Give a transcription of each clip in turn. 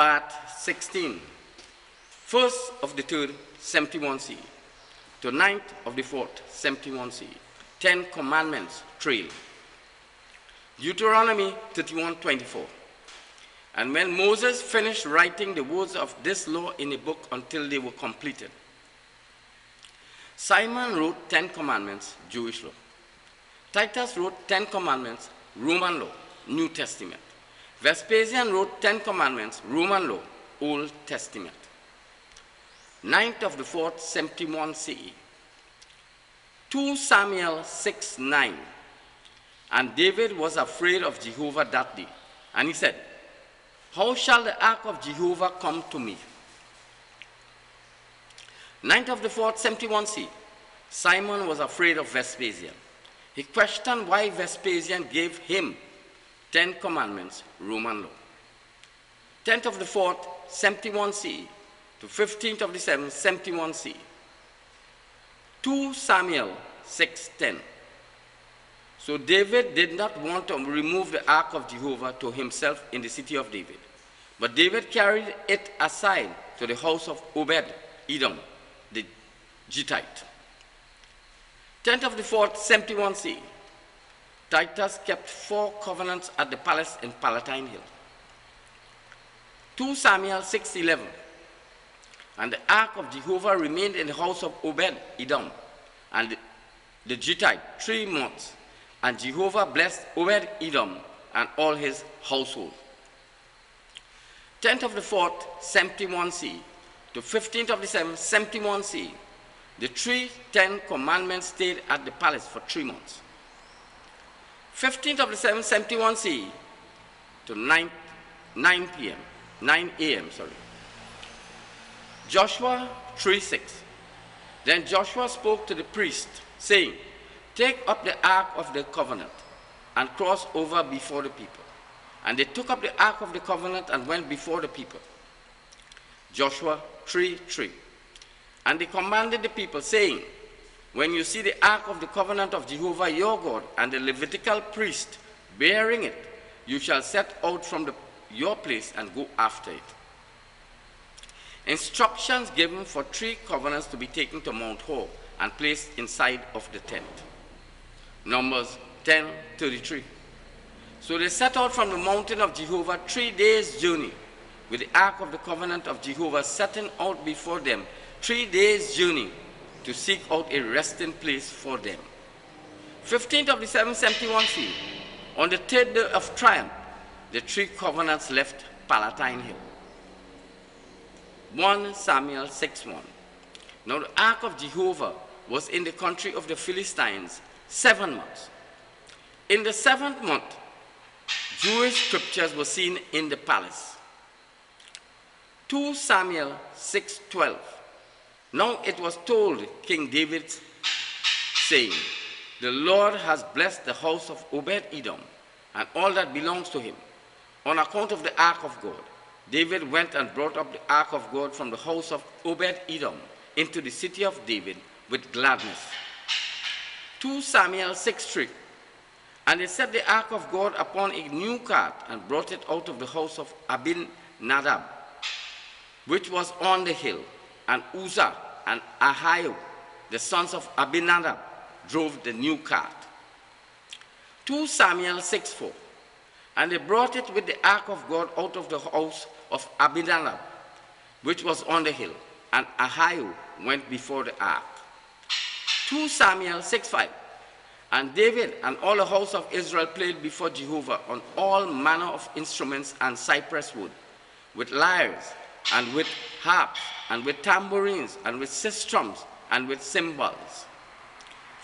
Part 16. First of the third, 71C. To ninth of the fourth, 71C. Ten Commandments Trail. Deuteronomy 31:24. And when Moses finished writing the words of this law in a book until they were completed, Simon wrote Ten Commandments, Jewish law. Titus wrote Ten Commandments, Roman law, New Testament. Vespasian wrote Ten Commandments, Roman law, Old Testament. Ninth of the fourth, 71 CE. 2 Samuel 6 9. And David was afraid of Jehovah that day. And he said, How shall the ark of Jehovah come to me? Ninth of the fourth, 71c. Simon was afraid of Vespasian. He questioned why Vespasian gave him Ten Commandments, Roman law. Tenth of the fourth, 71c to 15th of the seventh, 71c. 2 Samuel 6:10. So David did not want to remove the ark of Jehovah to himself in the city of David, but David carried it aside to the house of Obed Edom, the Gittite. 10th of the fourth, 71c. Titus kept four covenants at the palace in Palatine Hill. 2 Samuel 6:11. And the ark of Jehovah remained in the house of Obed Edom and the Gittite three months. And Jehovah blessed Obed Edom and all his household. 10th of the 4th, 71c, to 15th of the 7th, 71c. The three Ten Commandments stayed at the palace for three months. 15th of the 7th, 71c, to 9, 9 p.m., 9 a.m., sorry. Joshua 3 6. Then Joshua spoke to the priest, saying, Take up the ark of the covenant and cross over before the people. And they took up the ark of the covenant and went before the people. Joshua 3 3. And they commanded the people, saying, When you see the ark of the covenant of Jehovah your God and the Levitical priest bearing it, you shall set out from the, your place and go after it. Instructions given for three covenants to be taken to Mount Hor and placed inside of the tent. Numbers 10 33. So they set out from the mountain of Jehovah three days' journey, with the ark of the covenant of Jehovah setting out before them three days' journey to seek out a resting place for them. 15th of the 771c, on the third day of triumph, the three covenants left Palatine Hill. 1 Samuel 6 1. Now the ark of Jehovah was in the country of the Philistines seven months. In the seventh month, Jewish scriptures were seen in the palace. 2 Samuel 6 12. Now it was told King David, saying, The Lord has blessed the house of Obed Edom and all that belongs to him on account of the ark of God. David went and brought up the ark of God from the house of Obed Edom into the city of David with gladness. 2 Samuel 6 3. And they set the ark of God upon a new cart and brought it out of the house of Abinadab, which was on the hill. And Uzzah and Ahio, the sons of Abinadab, drove the new cart. 2 Samuel 6 4. And they brought it with the ark of God out of the house of Abinadab, which was on the hill. And Ahio went before the ark. 2 Samuel 6 5. And David and all the house of Israel played before Jehovah on all manner of instruments and cypress wood, with lyres, and with harps, and with tambourines, and with sistrums, and with cymbals.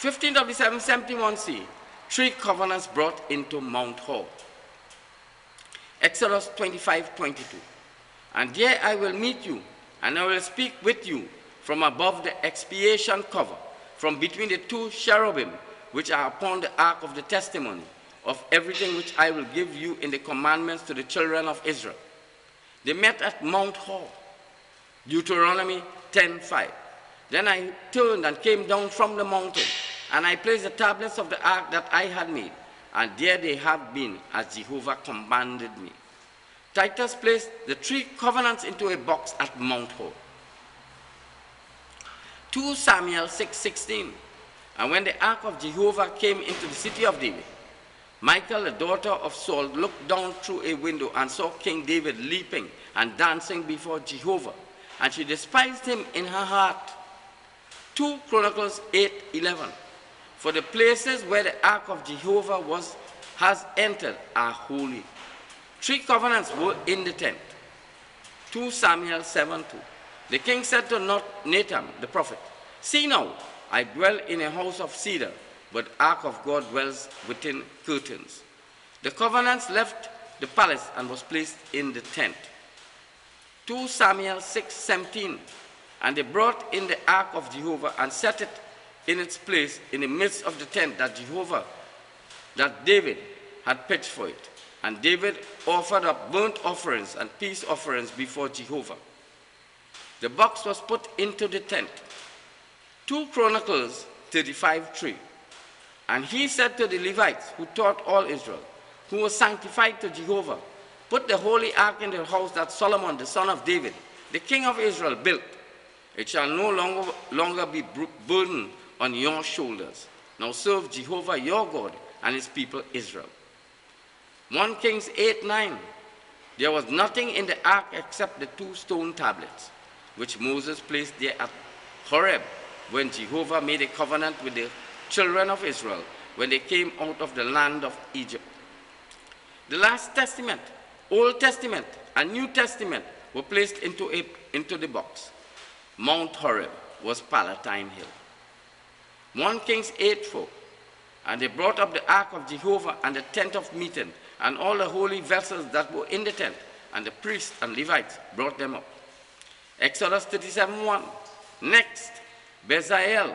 15th of the 771c, three covenants brought into Mount Hor. Exodus 25 22. And there I will meet you, and I will speak with you from above the expiation cover, from between the two cherubim which are upon the ark of the testimony of everything which I will give you in the commandments to the children of Israel. They met at Mount Hor, Deuteronomy 10:5. Then I turned and came down from the mountain, and I placed the tablets of the ark that I had made, and there they have been as Jehovah commanded me. Titus placed the three covenants into a box at Mount Hor. 2 Samuel 6:16. and when the ark of Jehovah came into the city of David, Michal, the daughter of Saul, looked down through a window and saw King David leaping and dancing before Jehovah, and she despised him in her heart. 2 Chronicles 8:11. For the places where the ark of Jehovah was has entered are holy. Three covenants were in the tent. 2 Samuel 7 2. The king said to Nathan the prophet, See now, I dwell in a house of cedar, but ark of God dwells within curtains. The covenants left the palace and was placed in the tent. 2 Samuel 6 17. And they brought in the ark of Jehovah and set it in its place in the midst of the tent that Jehovah, that David had pitched for it. And David offered up burnt offerings and peace offerings before Jehovah. The box was put into the tent. 2 Chronicles 35 3. And he said to the Levites who taught all Israel, who were sanctified to Jehovah, Put the holy ark in the house that Solomon, the son of David, the king of Israel, built. It shall no longer, longer be burdened on your shoulders. Now serve Jehovah your God and his people Israel. 1 Kings 8 9. There was nothing in the ark except the two stone tablets, which Moses placed there at Horeb when Jehovah made a covenant with the children of Israel when they came out of the land of Egypt. The last testament, Old Testament and New Testament were placed into, a, into the box. Mount Horeb was Palatine Hill. 1 Kings 8 4. And they brought up the ark of Jehovah and the tent of meeting and all the holy vessels that were in the tent, and the priests and Levites brought them up. Exodus 37 1. Next, Bezalel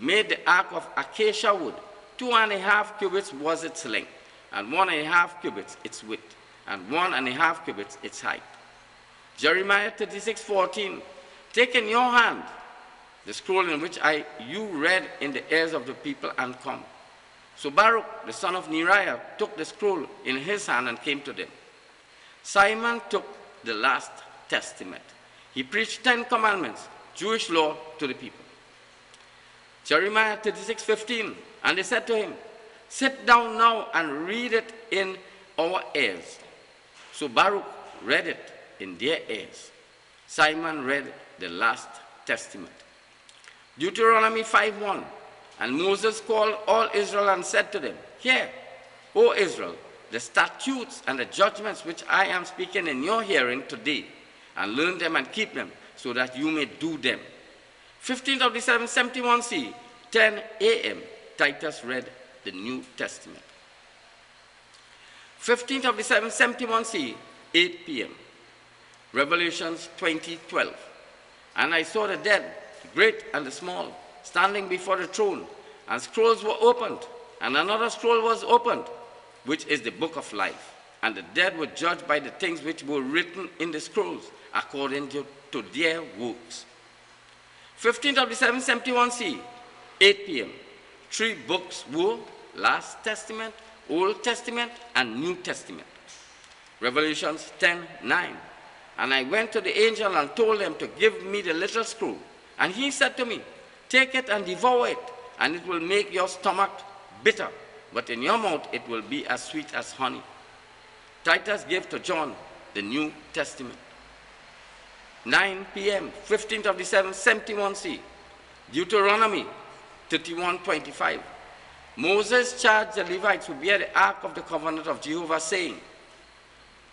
made the ark of acacia wood. Two and a half cubits was its length, and one and a half cubits its width, and one and a half cubits its height. Jeremiah 36 14. Take in your hand the scroll in which I, you read in the ears of the people and come. So Baruch, the son of Neriah, took the scroll in his hand and came to them. Simon took the last testament. He preached Ten Commandments, Jewish law, to the people. Jeremiah 36, 15. And they said to him, Sit down now and read it in our ears. So Baruch read it in their ears. Simon read the last testament. Deuteronomy 5:1. And Moses called all Israel and said to them, Hear, O Israel, the statutes and the judgments which I am speaking in your hearing today, and learn them and keep them, so that you may do them. 15th of December, 71c, 10 a.m., Titus read the New Testament. 15th of December, 71c, 8 p.m., Revelations 20:12. And I saw the dead, the great and the small, standing before the throne, and scrolls were opened, and another scroll was opened, which is the book of life. And the dead were judged by the things which were written in the scrolls, according to, to their works. 15th of December, 71c, 8 p.m. Three books were Last Testament, Old Testament, and New Testament. Revelations 10 9. And I went to the angel and told him to give me the little scroll. And he said to me, Take it and devour it, and it will make your stomach bitter, but in your mouth it will be as sweet as honey. Titus gave to John the New Testament. 9 p.m., 15th of December, 71c. Deuteronomy 31:25. Moses charged the Levites to bear the ark of the covenant of Jehovah, saying,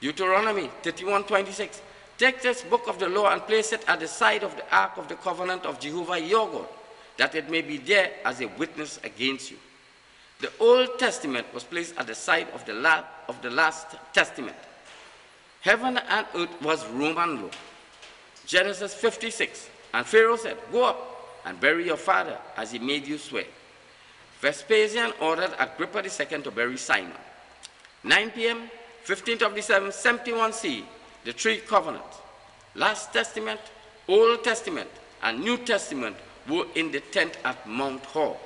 Deuteronomy 31:26. Take this book of the law and place it at the side of the ark of the covenant of Jehovah your God, that it may be there as a witness against you. The Old Testament was placed at the side of the, of the last Testament. Heaven and earth was Roman law. Genesis 56. And Pharaoh said, Go up and bury your father as he made you swear. Vespasian ordered Agrippa II to bury Simon. 9 p.m., 15th of December, 71c, the three covenants. Last Testament, Old Testament, and New Testament were in the tent at Mount Hor.